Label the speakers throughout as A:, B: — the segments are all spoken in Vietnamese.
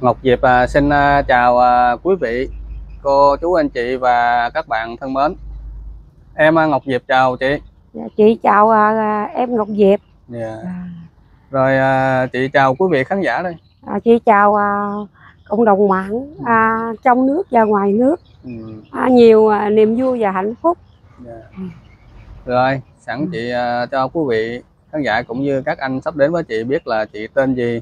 A: Ngọc Diệp à, xin à, chào à, quý vị, cô chú anh chị và các bạn thân mến. Em Ngọc Diệp chào chị.
B: Dạ, chị chào em Ngọc Diệp.
A: Dạ.
B: À,
A: Rồi chị chào quý vị khán giả đây.
B: à, chị chào cộng đồng mạng à, trong nước và ngoài nước.
A: Ừ,
B: À, nhiều niềm vui và hạnh phúc.
A: dạ.
B: Ừ.
A: Rồi sẵn chị à, cho quý vị khán giả cũng như các anh sắp đến với chị biết là chị tên gì,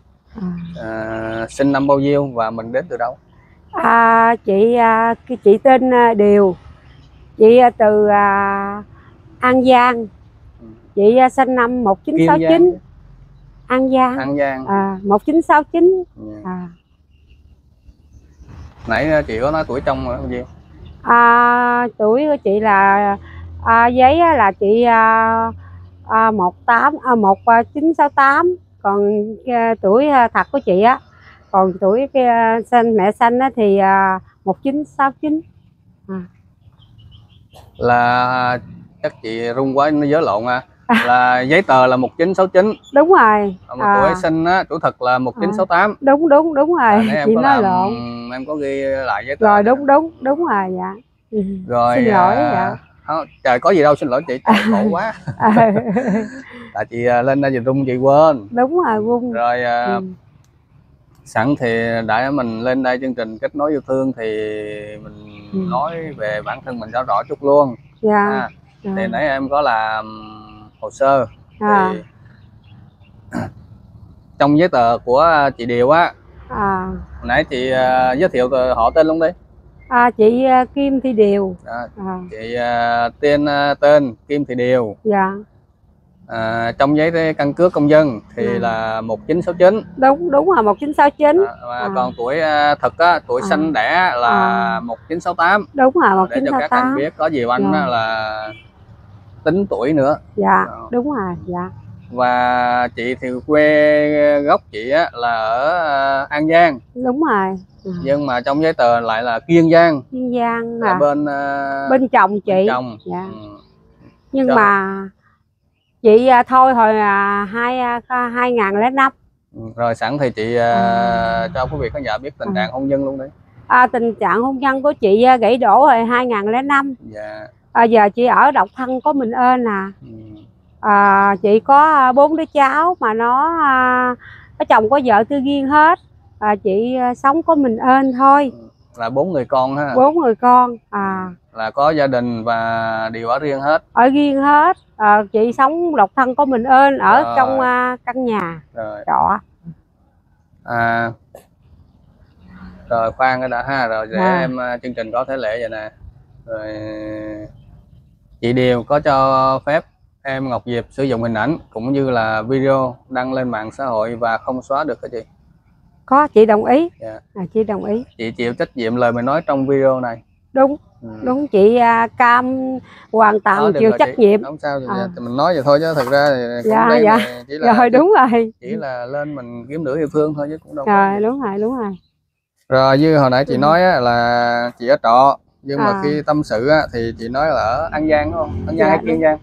B: À,
A: sinh năm bao nhiêu và mình đến từ đâu.
B: à, chị à, cái chị tên à, Điều. Chị à, từ à, An Giang.
A: Ừ.
B: Chị à, sinh năm
A: Kiên
B: 1969. An Giang.
A: An Giang.
B: À, 1969.
A: Dạ.
B: À,
A: Nãy chị có nói tuổi trong rồi bao nhiêu?
B: à, tuổi của chị là à, giấy là chị à, à, 18 à, 1968 còn à, tuổi à, thật của chị á còn tuổi cái à, sinh mẹ sinh á thì à, 1969
A: Là chắc chị rung quá nó nhớ lộn à. Là giấy tờ là 1969
B: đúng rồi.
A: Còn một
B: À.
A: tuổi sinh á, tuổi thật là 1968.
B: đúng đúng đúng rồi.
A: À, em
B: chị
A: có
B: nói
A: làm
B: lộn.
A: em có ghi lại giấy tờ
B: rồi đúng đúng đúng rồi dạ. Ừ.
A: rồi
B: xin lỗi
A: à,
B: dạ
A: không, trời có gì đâu xin lỗi chị trời, khổ quá.
B: À,
A: tại chị à, lên đây gì rung chị quên.
B: Đúng rồi Vung
A: rồi à,
B: ừ.
A: sẵn thì đã mình lên đây chương trình kết nối yêu thương thì mình
B: Ừ.
A: nói về bản thân mình rõ rõ chút luôn.
B: Dạ.
A: À,
B: dạ.
A: thì nãy em có làm hồ sơ
B: à,
A: thì trong giấy tờ của chị Điều á
B: à,
A: hồi nãy chị à, giới thiệu họ tên luôn đi
B: à, chị à, Kim Thị Điều.
A: Đó,
B: à,
A: chị à, tên à, tên Kim Thị Điều.
B: Dạ.
A: À, trong giấy căn cước công dân thì
B: Ừ.
A: là 1969
B: đúng đúng rồi 1969
A: à, và
B: À.
A: còn tuổi à, thực á, tuổi
B: À.
A: sinh đẻ là
B: À.
A: 1968
B: đúng rồi
A: để cho các anh
B: 1968
A: biết có gì anh
B: Dạ.
A: là tính tuổi nữa.
B: Dạ
A: Ờ.
B: đúng rồi dạ.
A: Và chị thì quê gốc chị á, là ở à, An Giang.
B: Đúng rồi à.
A: nhưng mà trong giấy tờ lại là Kiên Giang
B: Kiên Giang
A: là
B: à.
A: bên à,
B: bên chồng chị
A: chồng
B: dạ
A: Ừ.
B: nhưng
A: Cho-
B: mà chị à, thôi hồi à, hai à, hai ngàn lẻ năm
A: Ừ, rồi sẵn thì chị à,
B: À.
A: cho quý vị khán giả biết tình
B: À.
A: trạng hôn nhân luôn đi
B: à, tình trạng hôn nhân của chị à, gãy đổ hồi hai ngàn lẻ năm
A: dạ
B: à, giờ chị ở độc thân có mình ơn à
A: ừ.
B: à, chị có bốn đứa cháu mà nó có chồng có vợ tư duyên hết à, chị à, sống có mình ơn thôi.
A: Là bốn người con ha.
B: Bốn người con à.
A: Là có gia đình và đều ở riêng hết.
B: Ở riêng hết. À, chị sống độc thân có mình ơn ở
A: Rồi.
B: trong à, căn nhà
A: rồi.
B: trọ.
A: À. Rồi khoan cái đã ha rồi để
B: À.
A: em à, chương trình có thể lệ vậy nè. Rồi chị Điều có cho phép em Ngọc Diệp sử dụng hình ảnh cũng như là video đăng lên mạng xã hội và không xóa được hả chị
B: có chị đồng ý
A: Dạ.
B: à, chị đồng ý
A: chị chịu trách nhiệm lời mình nói trong video này
B: đúng
A: ừ.
B: đúng chị à, cam hoàn toàn chịu trách
A: chị.
B: nhiệm
A: không sao thì
B: À.
A: mình nói vậy thôi chứ thực ra thì cũng
B: Dạ,
A: đây
B: dạ.
A: chỉ là
B: rồi đúng rồi
A: chỉ là lên mình kiếm nửa yêu thương thôi chứ cũng đâu
B: rồi đúng rồi đúng rồi
A: rồi như hồi nãy chị
B: Ừ.
A: nói á, là chị ở trọ nhưng mà
B: À.
A: khi tâm sự á, thì chị nói là ở An Giang đúng không An Giang
B: Dạ,
A: hay Kiên. Giang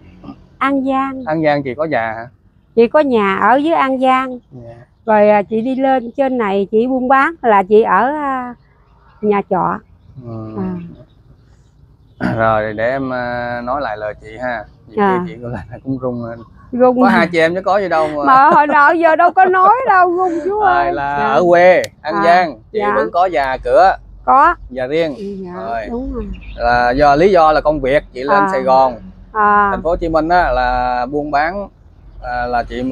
B: an giang
A: An Giang chị có già hả
B: chị có nhà ở dưới an giang
A: Dạ.
B: Rồi à, chị đi lên trên này chị buôn bán là chị ở à, nhà trọ
A: Ừ.
B: à,
A: rồi để em à, nói lại lời chị ha Nhiều
B: À.
A: chị cũng rung
B: gung
A: có hai chị em chứ có gì đâu mà,
B: mà hồi nào giờ đâu có nói đâu gung chú ơi
A: là
B: Dạ.
A: ở quê An
B: À.
A: Giang chị
B: Dạ.
A: vẫn có nhà cửa
B: có
A: nhà riêng
B: Ừ, dạ,
A: Rồi.
B: đúng rồi
A: là do lý do là công việc chị lên
B: À.
A: Sài Gòn
B: à,
A: thành phố Hồ Chí Minh á là buôn bán à, là chị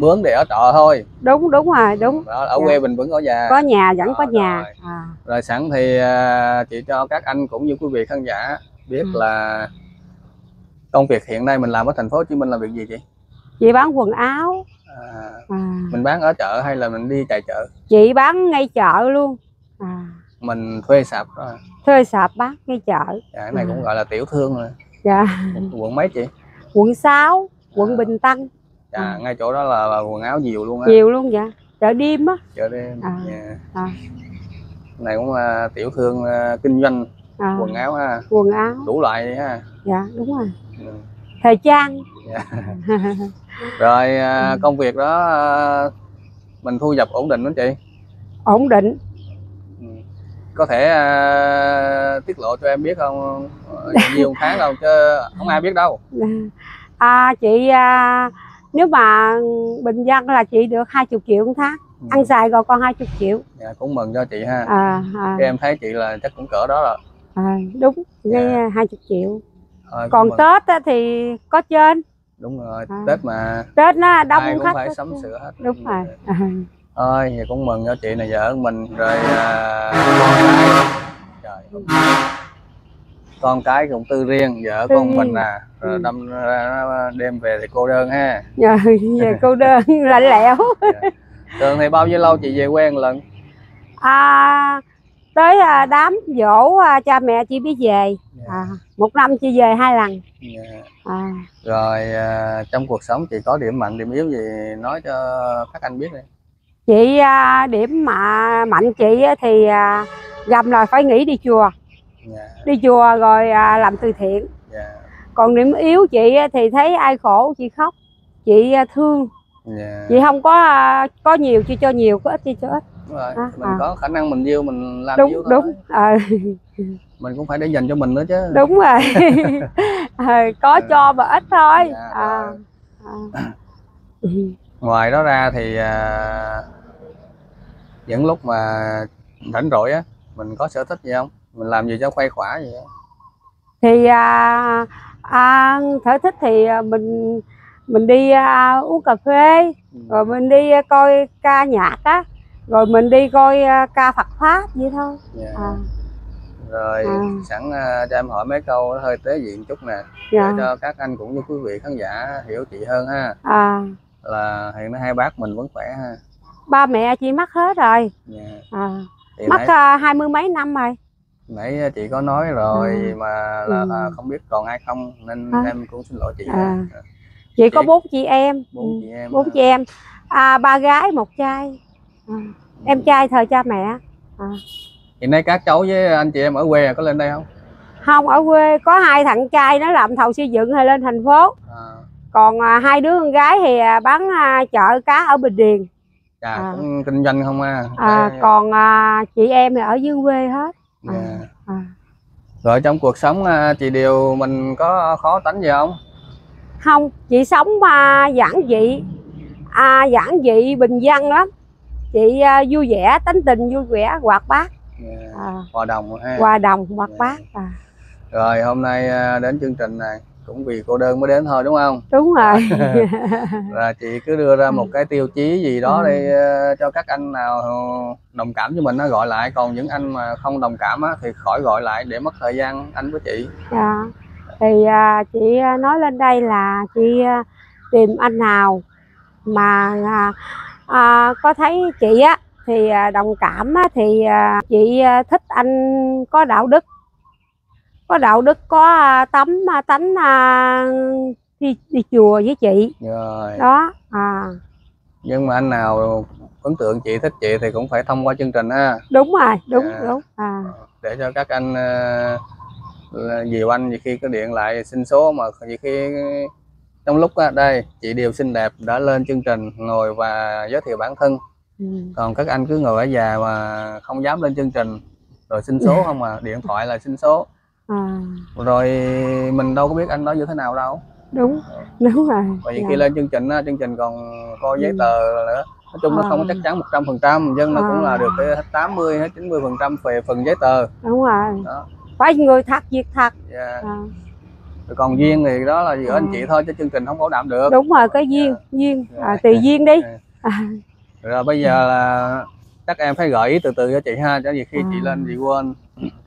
A: mướn để ở trọ thôi.
B: Đúng đúng rồi đúng.
A: đó, ở
B: Dạ.
A: quê mình vẫn có nhà.
B: Có nhà vẫn
A: Đó,
B: có nhà.
A: rồi.
B: à,
A: rồi sẵn thì à, chị cho các anh cũng như quý vị khán giả biết
B: Ừ.
A: là công việc hiện nay mình làm ở thành phố Hồ Chí Minh là việc gì chị?
B: Chị bán quần áo.
A: À,
B: à,
A: mình bán ở chợ hay là mình đi chạy chợ?
B: Chị bán ngay chợ luôn. À,
A: mình thuê sạp đó.
B: Thuê sạp bán ngay chợ.
A: Dạ, cái này
B: À.
A: cũng gọi là tiểu thương rồi.
B: Dạ.
A: Quận mấy chị?
B: Quận 6 quận
A: À.
B: Bình Tân
A: dạ,
B: À.
A: ngay chỗ đó là, là quần áo nhiều luôn á
B: nhiều luôn dạ chợ đêm á
A: chợ đêm
B: À.
A: Dạ.
B: à,
A: này cũng là tiểu thương à, kinh doanh
B: à,
A: quần áo ha
B: quần áo
A: đủ loại ha
B: dạ đúng rồi
A: Ừ.
B: thời trang
A: Dạ. rồi à,
B: Ừ.
A: công việc đó à, mình thu nhập ổn định đó chị
B: ổn định
A: Ừ. có thể à, tiết lộ cho em biết không nhiều tháng đâu chứ không ai biết đâu
B: à, chị à, nếu mà bình dân là chị được 20 triệu một tháng
A: Ừ.
B: ăn xài rồi còn 20 triệu.
A: Dạ, cũng mừng cho chị ha.
B: À, à,
A: Cái em thấy chị là chắc cũng cỡ đó rồi.
B: À, đúng
A: Dạ.
B: nghe 20 triệu.
A: Cũng
B: còn
A: mừng.
B: tết á, thì có trên.
A: Đúng rồi
B: À.
A: tết mà
B: tết nó đông
A: ai cũng
B: khách
A: phải sắm sửa hết.
B: Đúng rồi. À,
A: thôi vậy cũng mừng cho chị là vợ mình rồi à, con cái trời con cái cũng tư riêng vợ
B: Tư
A: con mình
B: riêng.
A: à. Rồi
B: Ừ.
A: đâm ra đêm về thì cô đơn ha.
B: Giờ về cô đơn lạnh lẽo.
A: Thường thì bao nhiêu lâu chị về một lần?
B: À, tới à, đám dỗ à, cha mẹ chị biết về. À, một năm chị về hai lần.
A: Dạ.
B: à,
A: rồi à, trong cuộc sống chị có điểm mạnh điểm yếu gì nói cho các anh biết đi.
B: Chị à, điểm mà mạnh chị á thì à, gầm là phải nghỉ đi chùa
A: dạ.
B: Đi chùa rồi à, làm từ thiện.
A: Dạ.
B: Còn điểm yếu chị thì thấy ai khổ chị khóc chị à, thương.
A: Dạ.
B: Chị không có à, có nhiều chị cho nhiều có ít chị cho ít.
A: Đúng rồi
B: À,
A: mình
B: à.
A: có khả năng mình yêu mình làm
B: đúng
A: yêu thôi.
B: đúng. Ờ,
A: mình cũng phải để dành cho mình nữa chứ.
B: Đúng rồi. Ờ, có cho mà ít thôi.
A: Dạ,
B: à, à.
A: Ngoài đó ra thì à, những lúc mà rảnh rỗi á mình có sở thích gì không mình làm gì cho khuây khỏa không
B: thì à, à, sở thích thì à, mình mình đi à, uống cà phê
A: Ừ.
B: rồi mình đi à, coi ca nhạc á rồi mình đi coi à, ca Phật pháp vậy thôi
A: Dạ.
B: à,
A: rồi
B: À.
A: sẵn à, cho em hỏi mấy câu nó hơi tế diện chút nè
B: dạ.
A: để cho các anh cũng như quý vị khán giả hiểu chị hơn ha
B: à,
A: là hiện nay hai bác mình vẫn khỏe ha
B: ba mẹ chị mắc hết rồi
A: dạ.
B: à,
A: thì
B: mắc
A: nãy,
B: à, hai mươi mấy năm rồi
A: nãy chị có nói rồi
B: À.
A: mà là,
B: Ừ.
A: là không biết còn ai không nên
B: À.
A: em cũng xin lỗi chị
B: À. chị có
A: Chị-
B: bốn chị em
A: bốn
B: Ừ,
A: chị em
B: bốn
A: ha.
B: chị em à, ba gái một trai à, em trai thời cha mẹ à.
A: hiện nay các cháu với anh chị em ở quê có lên đây không
B: không ở quê có hai thằng trai nó làm thầu xây dựng hay lên thành phố
A: à,
B: còn à, hai đứa con gái thì à, bán à, chợ cá ở bình điền
A: dạ,
B: À.
A: cũng kinh doanh không
B: à,
A: Đấy,
B: còn à, chị em thì ở dưới quê hết
A: dạ.
B: à.
A: rồi trong cuộc sống à, chị điều mình có khó tánh gì không
B: không chị sống à, giản dị à, giản dị bình dân lắm chị à, vui vẻ tính tình vui vẻ hoạt bát
A: dạ.
B: à,
A: hòa đồng ha
B: hòa đồng hoạt
A: Dạ.
B: bát à,
A: rồi hôm nay à, đến chương trình này cũng vì cô đơn mới đến thôi đúng không?
B: Đúng rồi.
A: Là chị cứ đưa ra một cái tiêu chí gì đó
B: Ừ.
A: để ờ, cho các anh nào đồng cảm với mình nó gọi lại. Còn những anh mà không đồng cảm á, thì khỏi gọi lại để mất thời gian anh với chị.
B: Dạ. Thì à, chị à, nói lên đây là chị à, tìm anh nào mà à, à, có thấy chị á thì à, đồng cảm á, thì à, chị thích anh có đạo đức có đạo đức có à, tấm à, tánh à, đi đi chùa với chị.
A: Rồi.
B: Đó à.
A: Nhưng mà anh nào ấn tượng chị thích chị thì cũng phải thông qua chương trình ha
B: đúng rồi đúng
A: Dạ.
B: đúng à.
A: Để cho các anh ờ, dìu anh khi có điện lại xin số mà nhiều khi trong lúc á, đây chị Điều xinh đẹp đã lên chương trình ngồi và giới thiệu bản thân.
B: Ừ.
A: còn các anh cứ ngồi ở nhà mà không dám lên chương trình rồi xin số không mà điện thoại là xin số
B: à
A: rồi mình đâu có biết anh đó như thế nào đâu
B: đúng đúng rồi
A: và nhiều
B: Dạ.
A: khi lên chương trình á, chương trình còn coi giấy
B: Ừ.
A: tờ nữa nói chung nó
B: À.
A: không có chắc chắn một trăm phần trăm nhưng nó cũng
B: À.
A: là được cái 80 hay 90 phần trăm về phần giấy tờ
B: đúng rồi
A: đó
B: phải người thật việc thật
A: Dạ.
B: à.
A: Rồi còn duyên thì đó là giữa anh
B: À.
A: chị thôi chứ chương trình không bảo đảm được
B: đúng rồi cái duyên duyên
A: Dạ.
B: à, tùy duyên đi à,
A: rồi bây giờ là chắc em phải gợi ý từ từ cho chị ha cho vì khi chị
B: À.
A: lên chị quên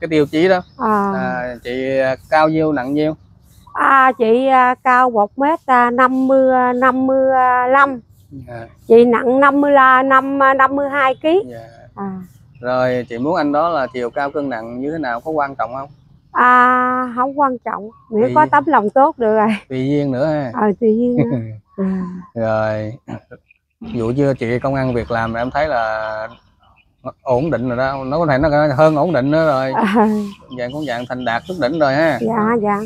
A: cái tiêu chí đó.
B: À,
A: à, chị cao nhiêu nặng nhiêu?
B: À, chị à, cao một mét à, năm mươi năm mươi lăm.
A: À,
B: chị nặng năm mươi năm năm mươi hai kg
A: dạ.
B: à,
A: rồi chị muốn anh đó là chiều cao cân nặng như thế nào có quan trọng không?
B: À không quan trọng. Miễn có tấm lòng tốt được rồi.
A: Tùy duyên nữa ha.
B: Ờ tùy duyên à,
A: rồi dụ như chị công ăn việc làm em thấy là ổn định rồi đó. Nó có thể nó hơn ổn định nữa rồi.
B: À,
A: dạng cũng dạng thành đạt xuất đỉnh rồi ha.
B: Dạ dạ.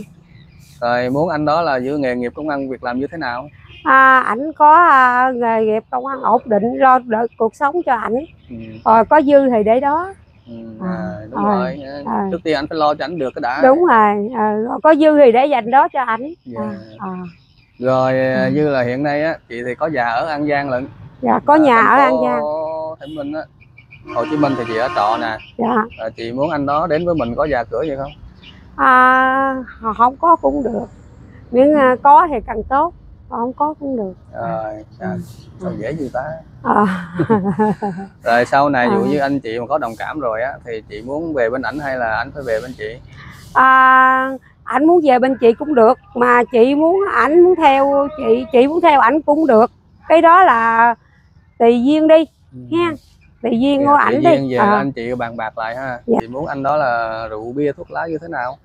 A: Rồi muốn anh đó là giữ nghề nghiệp công ăn việc làm như thế nào?
B: À, ảnh có à, nghề nghiệp công ăn ổn định lo đỡ cuộc sống cho ảnh.
A: Ừ.
B: rồi có dư thì để đó.
A: Ừ,
B: À,
A: à, đúng
B: à,
A: rồi.
B: à.
A: trước tiên anh phải lo cho anh được cái đã.
B: Đúng rồi à, có dư thì để dành đó cho ảnh.
A: Dạ.
B: à, à.
A: rồi
B: Ừ.
A: như là hiện nay á chị thì có nhà ở An Giang lận.
B: Dạ có
A: Ở
B: nhà ở An Giang.
A: Chí Minh á Hồ Chí Minh thì chị ở trọ nè.
B: Dạ.
A: À, chị muốn anh đó đến với mình có nhà cửa gì không?
B: À, không có cũng được. Miễn à, có thì càng tốt còn không có cũng được.
A: Rồi à,
B: Ừ.
A: sao dễ gì ta?
B: À,
A: rồi sau này dụ
B: À.
A: như anh chị mà có đồng cảm rồi á thì chị muốn về bên ảnh hay là anh phải về bên chị?
B: À, ảnh muốn về bên chị cũng được mà chị muốn ảnh muốn theo chị chị muốn theo ảnh cũng được. Cái đó là tùy duyên đi ha tùy duyên của
A: Dạ,
B: ảnh đi.
A: về
B: à,
A: anh chị bàn bạc lại ha.
B: Dạ.
A: chị muốn anh đó là rượu bia thuốc lá như thế nào?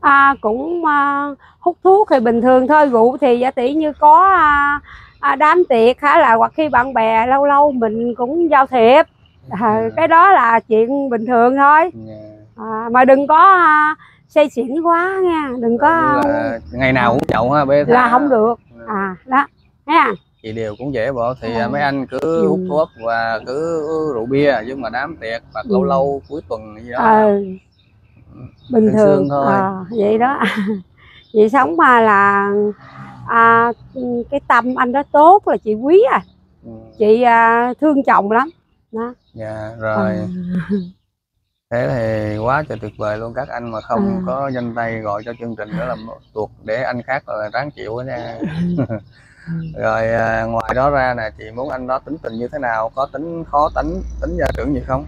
B: À, cũng à, hút thuốc thì bình thường thôi. Rượu thì giả tỷ như có à, à, đám tiệc hay là hoặc khi bạn bè lâu lâu mình cũng giao thiệp. À, cái đó là chuyện bình thường thôi.
A: Dạ.
B: à, mà đừng có à, say xỉn quá nha. Đừng có
A: là ngày nào cũng nhậu ha bê
B: là không được.
A: Ừ.
B: à đó ha
A: chị đều cũng dễ bộ thì
B: À.
A: mấy anh cứ hút thuốc và cứ rượu bia nhưng mà đám tiệc hoặc lâu
B: Ừ.
A: lâu cuối tuần gì đó
B: ờ bình thường
A: thường thôi.
B: Ờ, vậy đó chị sống mà là à, cái tâm anh đó tốt là chị quý à
A: Ừ.
B: chị à, thương chồng lắm đó
A: dạ rồi
B: À.
A: thế thì quá trời tuyệt vời luôn các anh mà không
B: À.
A: có danh tay gọi cho chương trình nữa là tuột để anh khác là ráng chịu đó nha rồi à, ngoài đó ra nè chị muốn anh đó tính tình như thế nào? Có tính khó tính tính gia trưởng gì không?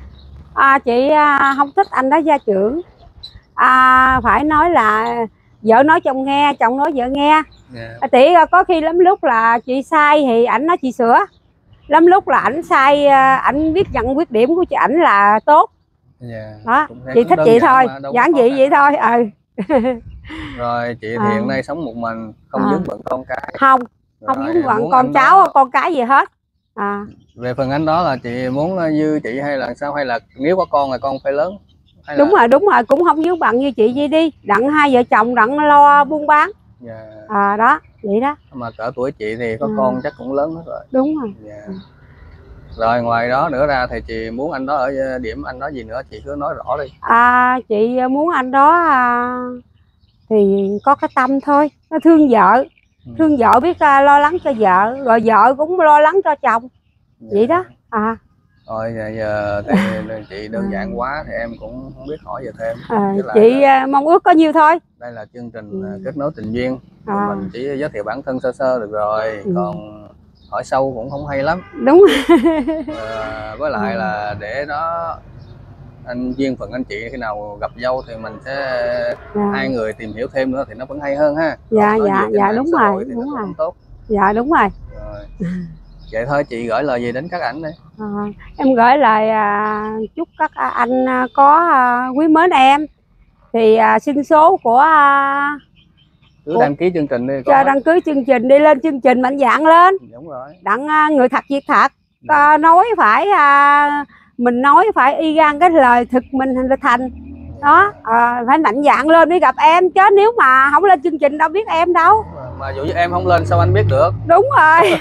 B: À, chị à, không thích anh đó gia trưởng. À, phải nói là vợ nói chồng nghe chồng nói vợ nghe.
A: Dạ.
B: À, tỷ có khi lắm lúc là chị sai thì ảnh nói chị sửa. Lắm lúc là ảnh sai ảnh biết nhận khuyết điểm của chị ảnh là tốt.
A: Dạ
B: đó chị thích chị thôi giản dị vậy thôi ừ.
A: Rồi chị
B: À.
A: hiện nay sống một mình không
B: À.
A: dướng bận con cái.
B: Không không bận
A: muốn
B: con cháu
A: đó-
B: con cái gì hết. À,
A: về phần anh đó là chị muốn ờ, như chị hay là sao? Hay là nếu có con là con phải lớn? Hay
B: đúng
A: là...
B: rồi đúng rồi cũng không dướng bận như chị vậy đi. Đặng hai vợ chồng đặng lo buôn bán.
A: Dạ.
B: à đó vậy đó.
A: Mà cỡ tuổi chị thì có
B: À.
A: con chắc cũng lớn hết rồi.
B: Đúng rồi.
A: Dạ. rồi ngoài đó nữa ra thì chị muốn anh đó ở ờ, điểm anh đó gì nữa? Chị cứ nói rõ đi.
B: À, chị muốn anh đó à, thì có cái tâm thôi. Nó thương vợ.
A: Ừ.
B: thương vợ biết à, lo lắng cho vợ rồi vợ cũng lo lắng cho chồng.
A: Dạ.
B: vậy đó. À,
A: thôi giờ, giờ chị đơn giản quá thì em cũng không biết hỏi gì thêm.
B: À, chị
A: là
B: à, mong ước có nhiêu thôi.
A: đây là chương trình
B: Ừ.
A: ờ, kết nối tình duyên.
B: À,
A: mình chỉ giới thiệu bản thân sơ sơ được rồi
B: Ừ.
A: còn hỏi sâu cũng không hay lắm.
B: Đúng.
A: Ờ, với lại
B: Ừ.
A: là để nó anh duyên phận anh chị khi nào gặp nhau thì mình sẽ
B: dạ,
A: hai người tìm hiểu thêm nữa thì nó vẫn hay hơn ha.
B: Dạ,
A: Còn
B: dạ, dạ, đúng rồi, đúng rồi.
A: tốt.
B: Dạ đúng rồi.
A: Rồi. Vậy thôi chị gửi lời gì đến các ảnh đi.
B: À, em gửi lời à, chúc các anh à, có à, quý mến em. Thì à, xin số của à,
A: cứ
B: Ủa?
A: đăng ký chương trình đi
B: cho đăng ký chương trình đi lên chương trình mạnh dạng lên.
A: Đúng rồi.
B: Đặng à, người thật việc thật. À, nói phải à, mình nói phải y gan cái lời thực mình thành thành. Đó à, phải mạnh dạng lên mới gặp em chứ nếu mà không lên chương trình đâu biết em đâu.
A: Mà dù như em không lên sao anh biết được?
B: Đúng rồi.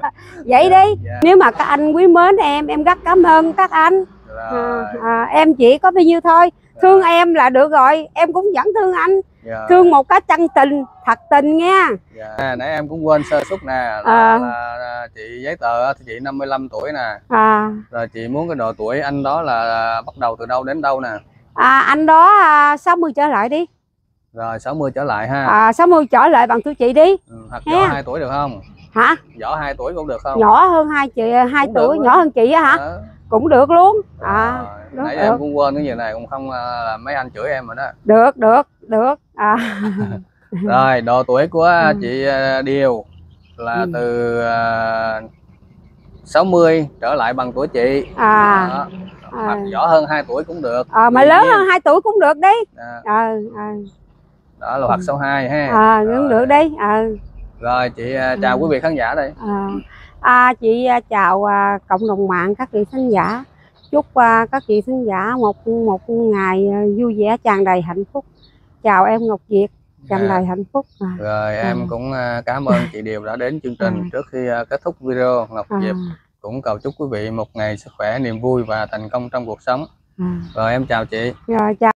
B: Vậy đi.
A: Dạ
B: nếu mà các anh quý mến em em rất cảm ơn các anh. À,
A: rồi
B: à, em chỉ có bao nhiêu thôi. Thương em là được rồi em cũng vẫn thương anh
A: dạ.
B: thương một cái chân tình thật tình nha
A: dạ. À, nãy em cũng quên sơ suất nè là,
B: À.
A: là, là chị giấy tờ thì chị 55 tuổi nè.
B: À,
A: rồi chị muốn cái độ tuổi anh đó là bắt đầu từ đâu đến đâu nè?
B: À anh đó à, 60 trở lại đi.
A: Rồi 60 trở lại ha.
B: À, 60 trở lại bằng tuổi chị đi.
A: Ừ, hoặc võ 2 tuổi được không?
B: Hả?
A: Võ 2 tuổi cũng được không?
B: Nhỏ hơn hai chị hai
A: Cũng
B: tuổi nhỏ hơn chị á hả?
A: Đó.
B: cũng được luôn. À đúng,
A: nãy em cũng quên cái gì này cũng không à, là mấy anh chửi em rồi đó.
B: Được được được. À,
A: rồi độ tuổi của
B: Ừ.
A: chị à, Điều là
B: Ừ.
A: từ à, 60 trở lại bằng tuổi chị.
B: À,
A: Đó.
B: à.
A: hoặc võ hơn 2 tuổi cũng được
B: à mà lớn
A: nhiên,
B: hơn hai tuổi cũng được đi.
A: À,
B: à, à,
A: đó là hoặc số 2 ha.
B: À cũng được đi. À,
A: rồi chị à, chào
B: Ừ.
A: quý vị khán giả đây.
B: À, à, chị à, chào à, cộng đồng mạng các vị khán giả. Chúc à, các vị khán giả một một ngày à, vui vẻ tràn đầy hạnh phúc chào em Ngọc Việt trăm
A: À.
B: đời hạnh phúc à.
A: rồi em
B: À.
A: cũng à, cảm ơn chị Điều đã đến chương trình
B: À.
A: trước khi à, kết thúc video Ngọc
B: À,
A: Diệp cũng cầu chúc quý vị một ngày sức khỏe niềm vui và thành công trong cuộc sống
B: à.
A: rồi em chào chị
B: rồi chào